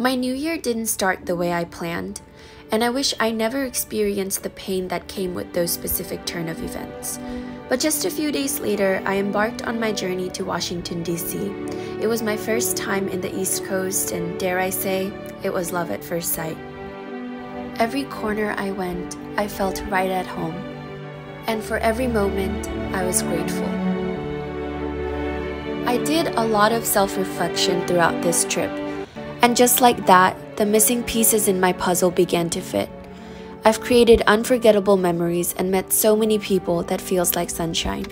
My new year didn't start the way I planned, and I wish I never experienced the pain that came with those specific turn of events. But just a few days later, I embarked on my journey to Washington, D.C. It was my first time in the East Coast, and dare I say, it was love at first sight. Every corner I went, I felt right at home. And for every moment, I was grateful. I did a lot of self reflection throughout this trip, and just like that, the missing pieces in my puzzle began to fit. I've created unforgettable memories and met so many people that feels like sunshine.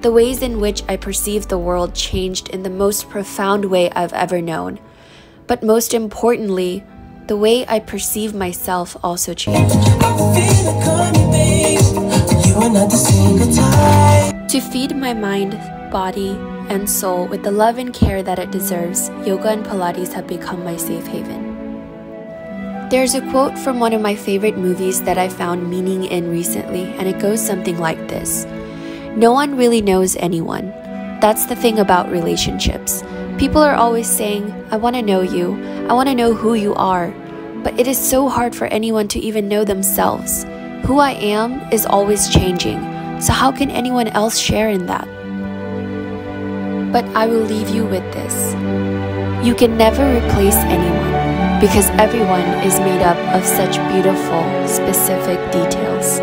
The ways in which I perceive the world changed in the most profound way I've ever known. But most importantly, the way I perceive myself also changed. To feed my mind, body, and soul with the love and care that it deserves, yoga and Pilates have become my safe haven. There's a quote from one of my favorite movies that I found meaning in recently, and it goes something like this No one really knows anyone. That's the thing about relationships. People are always saying, I want to know you, I want to know who you are. But it is so hard for anyone to even know themselves. Who I am is always changing, so how can anyone else share in that? But I will leave you with this. You can never replace anyone because everyone is made up of such beautiful, specific details.